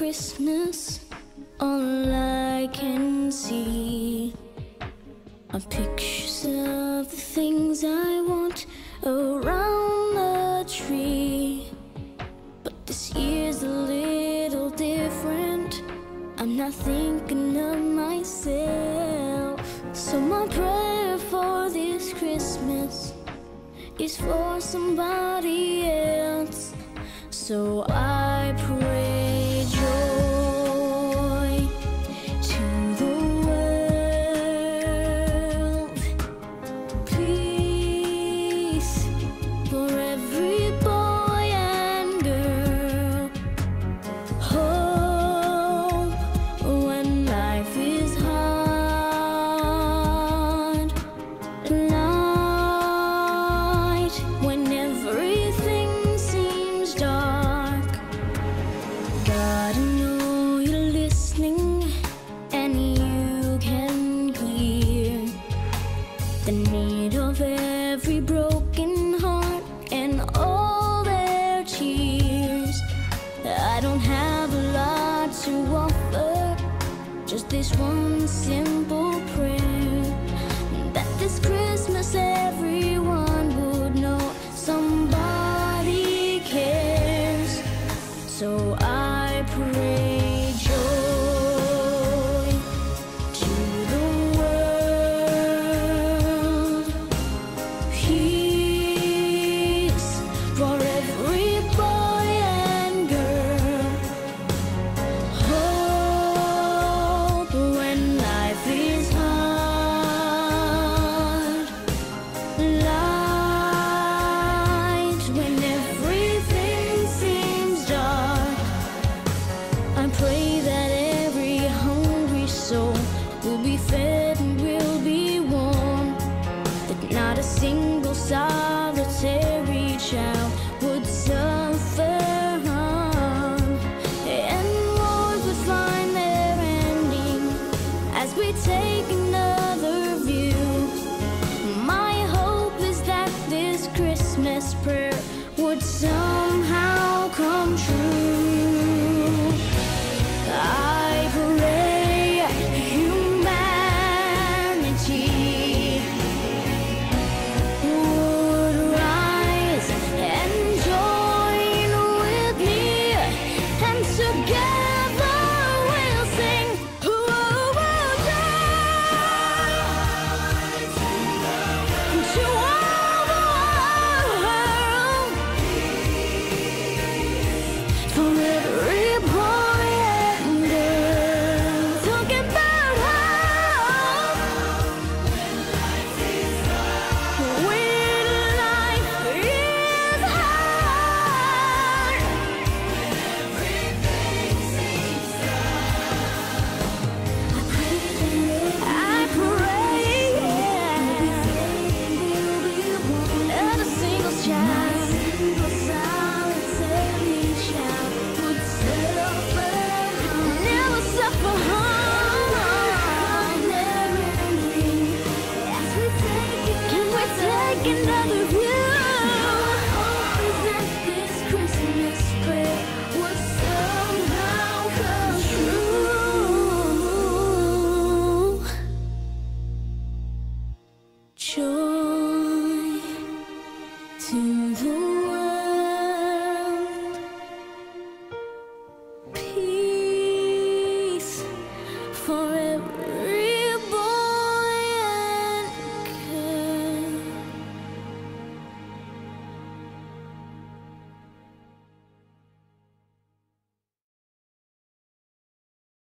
Christmas, all I can see are pictures of the things I want around the tree. But this year's a little different. I'm not thinking of myself. So my prayer for this Christmas is for somebody else. So I the need of every broken heart and all their tears. I don't have a lot to offer, just this one simple prayer. We'll be fed and we'll be warm. but not a single another view.